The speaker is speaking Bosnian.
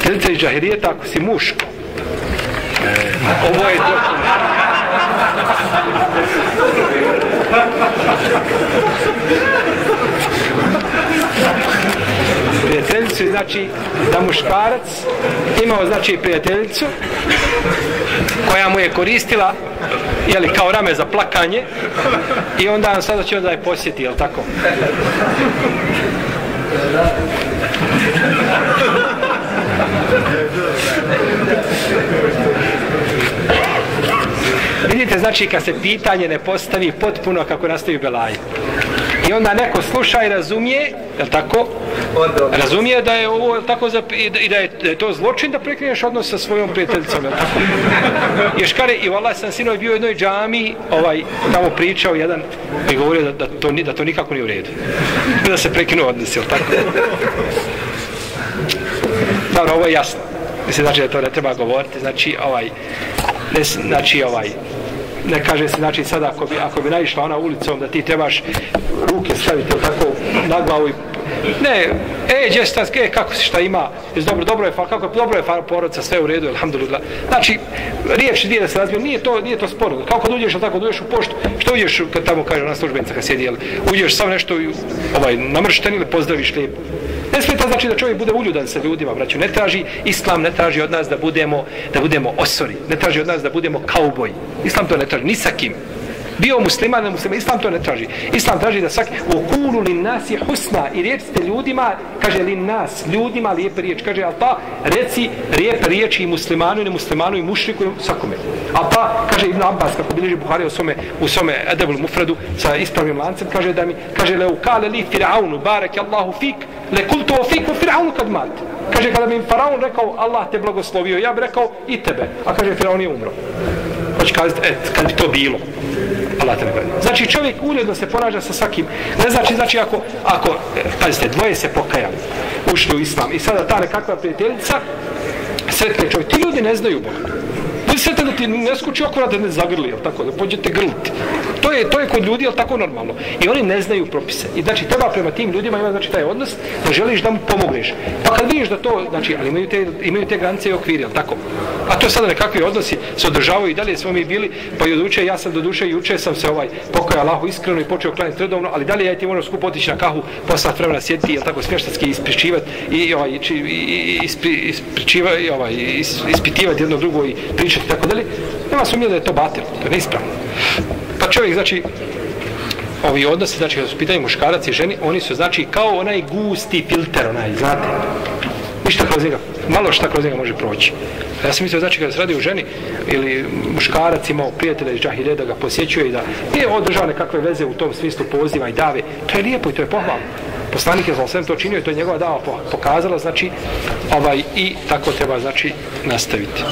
prijateljica iz džahirijeta ako si muško. Ovo je to. prijateljicu znači da muškarac imao znači prijateljicu koja mu je koristila jeli, kao rame za plakanje i onda on sada će onda je posjeti, jel tako? Vidite, znači, kad se pitanje ne postavi potpuno kako nastavi Belaj. I onda neko sluša i razumije, je tako? Razumije da je ovo, je tako, za, i da je, da je to zločin da prekriješ odnos sa svojom prijateljicom, je tako? Ješkare, i vala sam sinoj bio u jednoj džami, ovaj, tamo pričao jedan, i govorio da, da, to, da to nikako nije u redu. Da se prekinu odnos, je tako? Dobro, ovo je jasno. Mislim, znači da to ne treba govoriti, znači, ovaj, ne, znači, ovaj, ne kaže se, znači, sada ako bi, ako bi naišla ona ulicom da ti trebaš ruke staviti tako na glavu i ne, e, gdje šta, e, kako si, šta ima, je dobro, dobro je, kako je, dobro je porodca, sve u redu, alhamdulillah. Znači, riječ nije da se razbio, nije to, nije to sporno. Kako kad uđeš, tako, uđeš u poštu, što uđeš, kad tamo kaže ona službenica kad sjedi, jel, uđeš sam nešto, ovaj, namršten ili pozdraviš lijepo. Ne smije to znači da čovjek bude uljudan sa ljudima, braću. Ne traži, islam ne traži od nas da budemo, da budemo osori. Ne traži od nas da budemo kauboji. Islam to ne traži, ni sa kim bio musliman, ne musliman, islam to ne traži. Islam traži da svaki, u kulu li nas je husna i recite ljudima, kaže lin nas, ljudima lijepe riječ, kaže, Alpa, reci lijepe riječi i muslimanu i nemuslimanu i mušriku i svakome. Al pa, kaže Ibn Abbas, kako bilježi Buhari u svome, u svome Edebul Mufradu sa ispravnim lancem, kaže da mi, kaže, le ukale li firaunu, barek Allahu fik, le kultu o fiku firaunu kad mat. Kaže, kada mi faraon rekao, Allah te blagoslovio, ja bi rekao i tebe. A kaže, firaun je umro. Pa Hoće kazati, et, kad bi to bilo. Allah te nagradi. Znači čovjek uredno se ponaša sa svakim. Ne znači, znači ako, ako e, pazite, dvoje se pokajali, ušli u islam i sada ta nekakva prijateljica, sretne čovjek, ti ljudi ne znaju Boga sete da ti ne skuči oko da ne zagrli, jel tako, da pođete grliti. To je, to je kod ljudi, jel tako normalno. I oni ne znaju propise. I znači treba prema tim ljudima ima znači taj odnos da želiš da mu pomogneš. Pa kad vidiš da to, znači, ali imaju te, imaju te granice i okviri, jel tako? A to sada nekakvi odnosi se održavaju i dalje smo mi bili, pa i od uče, ja sam do duše i uče sam se ovaj pokoj Allahu iskreno i počeo klanjati redovno, ali dalje ja ti moram skupo otići na kahu, poslat vremena sjediti, jel tako, smještatski ispričivati i, ovaj, i, i, ispri, ispričivati, ovaj, ispitivati jedno drugo i pričati tako dalje, nema sumnje da je to batil, to je neispravno. Pa čovjek, znači, ovi odnosi, znači, kada su pitanje muškarac i ženi, oni su, znači, kao onaj gusti filter, onaj, znate, ništa kroz njega, malo šta kroz njega može proći. Ja sam mislio, znači, kada se radi u ženi, ili muškarac imao prijatelja iz džahire da ga posjećuje i da je održao nekakve veze u tom smislu poziva i dave, to je lijepo i to je pohvalno. Poslanik je za to činio i to je njegova dava pokazala, znači, ovaj, i tako treba, znači, nastaviti.